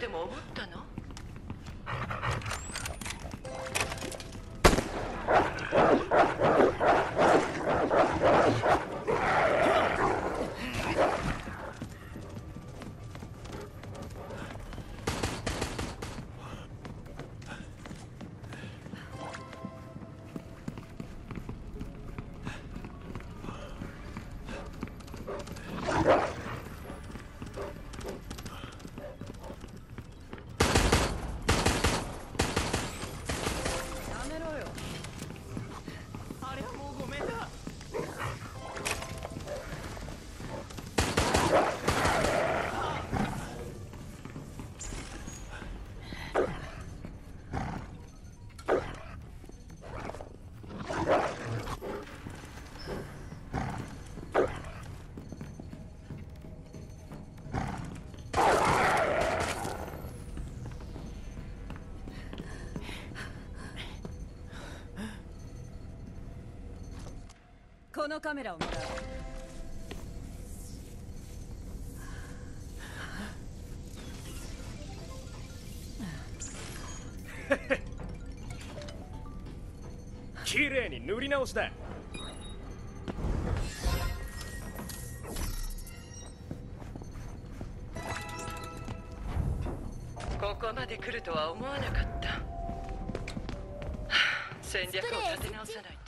でも思ったの？このカメラをもらう綺麗に塗り直しだここまで来るとは思わなかった。は あ戦略を立て直さない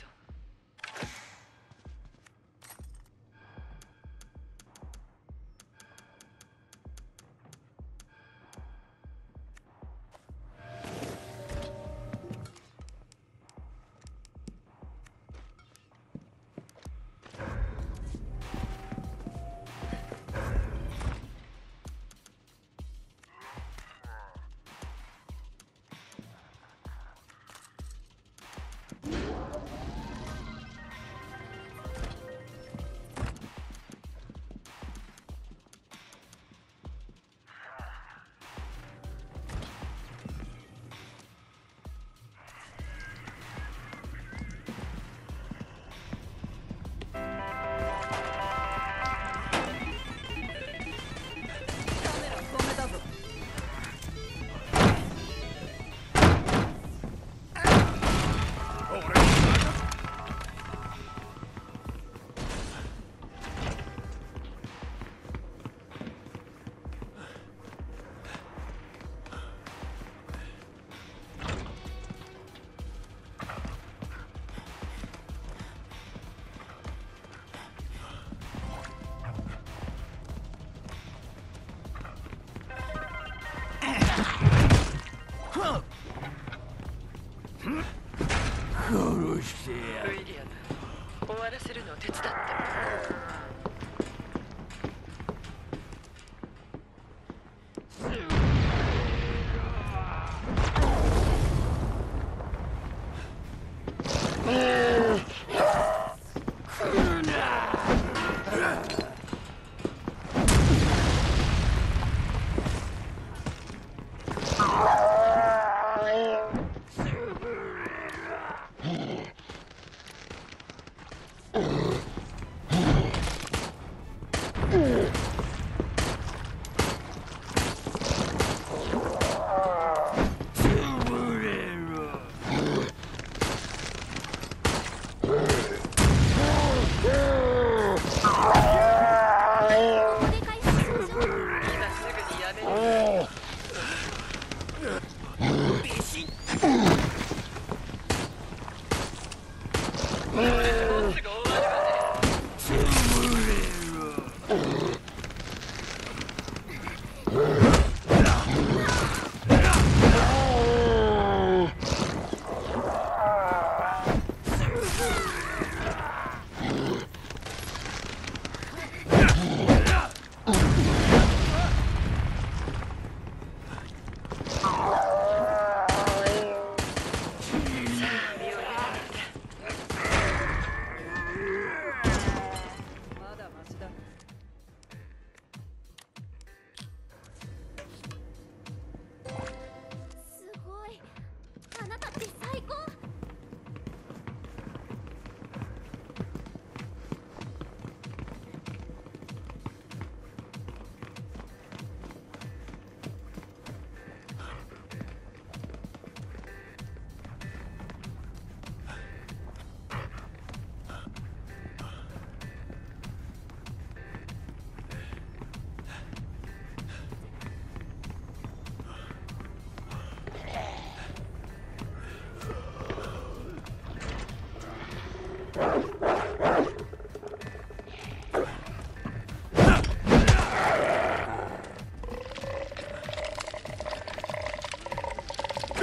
ウィリアム終わらせるのを手伝って。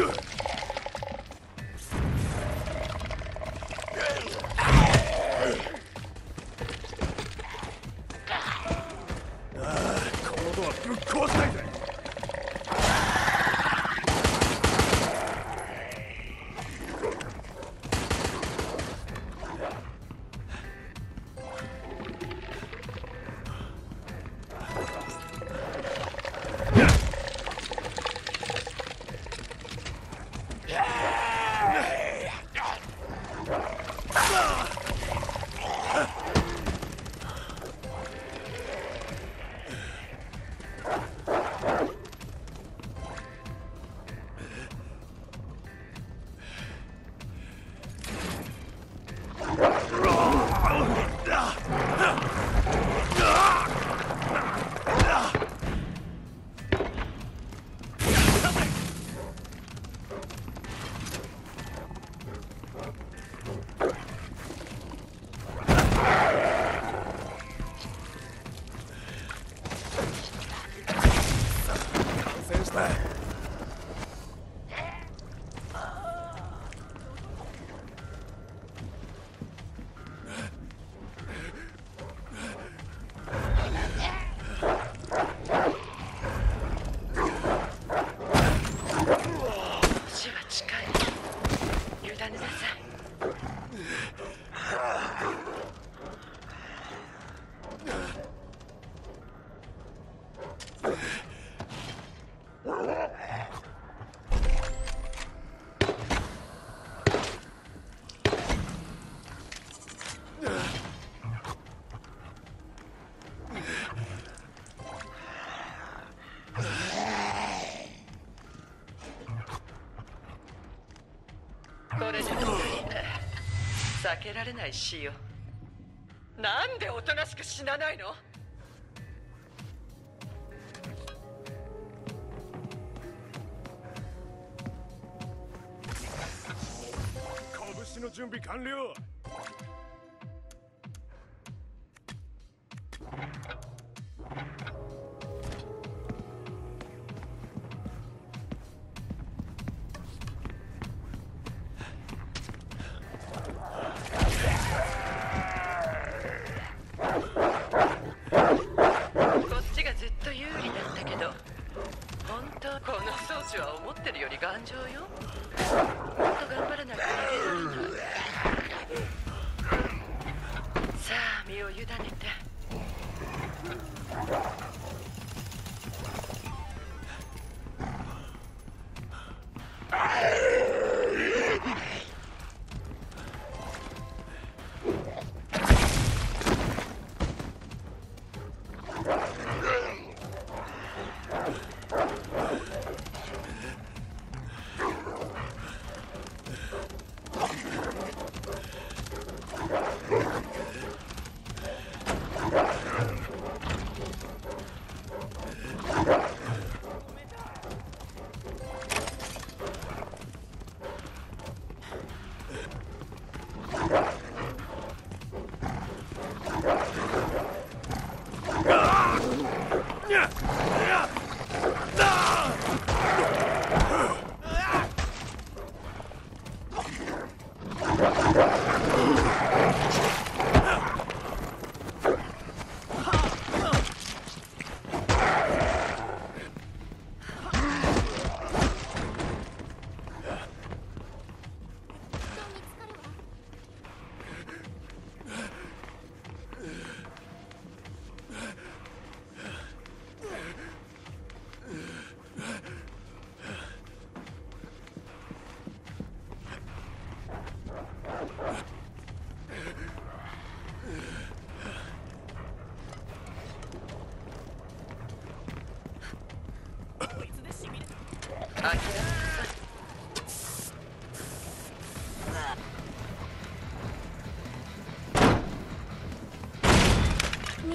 Good. これで。避けられない死よ。なんでおとなしく死なないの？拳の準備完了。を委ねて。Ah! Ah! Ah! み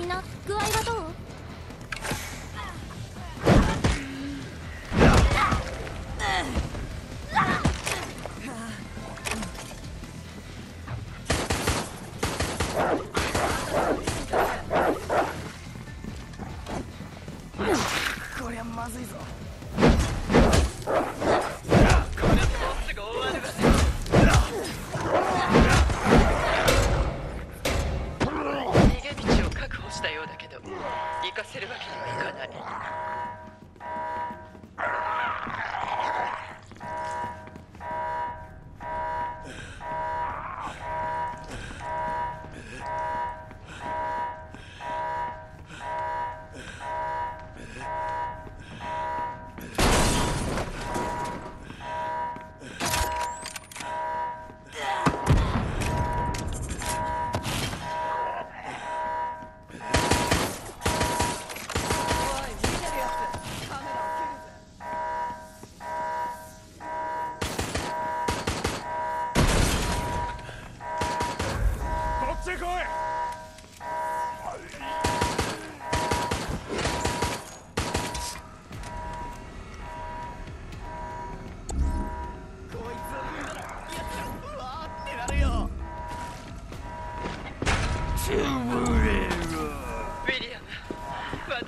んな具合はどうこりゃまずいぞ。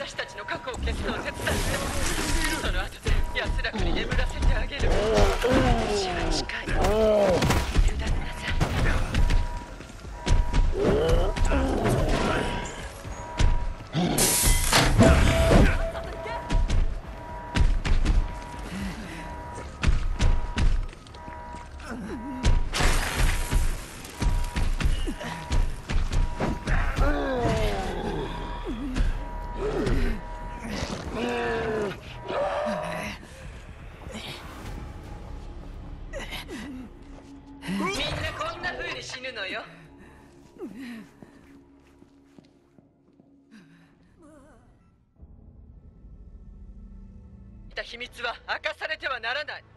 私たちの過去を消すのを手伝ってその後で安らかに眠らせてあげる。死は近い委ねなさいみんった秘密は明かされてはならない。